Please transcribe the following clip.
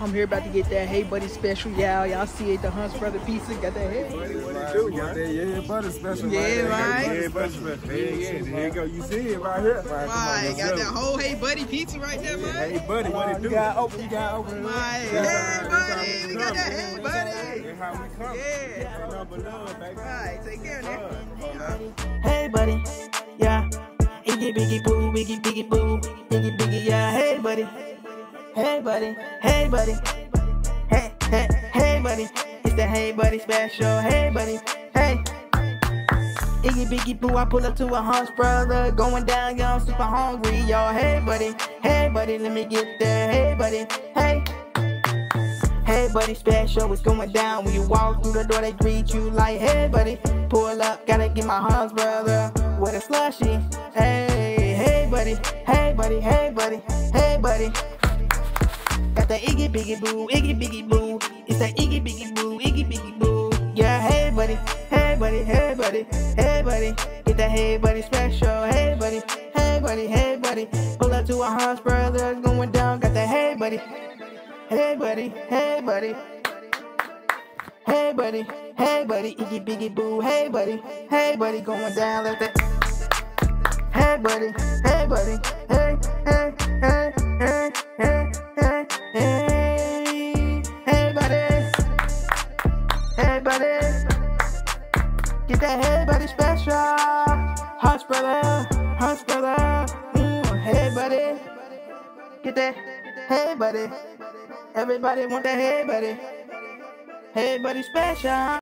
I'm here about to get that Hey Buddy special, y'all. Y'all see it, the Hunt Brothers Pizza. Got that Hey Buddy. What it do, got that yeah butter special. Yeah, right. right. Yeah butter special. Yeah, yeah. There you go. You see it right here. Right, Right, got that whole Hey Buddy pizza right there, man. Hey buddy, what it do? You got open. You got open. Right. Yeah, Hey, buddy. We we got that Hey Buddy. That's how we come. Yeah. Number love, baby. Right, take care of that. Hey buddy, yeah. Iggy biggy boo, biggy biggy boo, biggy biggy yeah. Hey buddy, hey buddy, hey buddy, hey hey hey buddy. It's the Hey Buddy special. Hey buddy, hey. Iggy biggy boo, I pull up to a house brother, going down, y'all super hungry, y'all. Hey buddy, hey buddy, let me get there. Hey buddy, hey. Hey buddy, special, what's going down? When you walk through the door, they greet you like, hey buddy, pull up, gotta get my house brother with a slushy. Hey, hey buddy, hey buddy, hey buddy, hey buddy. Got the Iggy Biggy Boo, Iggy Biggy Boo. It's that Iggy Biggy Boo, Iggy Biggy Boo. Yeah, hey buddy, hey buddy, hey buddy, hey buddy. Get that hey buddy special, hey buddy, hey buddy, hey buddy. Pull up to a house brother, going down, got that hey buddy. Hey buddy, hey buddy. Hey buddy, hey buddy, iggy biggy boo, hey buddy, hey buddy, going down like that. Hey buddy, hey buddy, hey, hey, buddy, get that hey buddy special, hush brother, hush brother, hey buddy, get that hey buddy. Everybody want that hey buddy. Hey buddy special.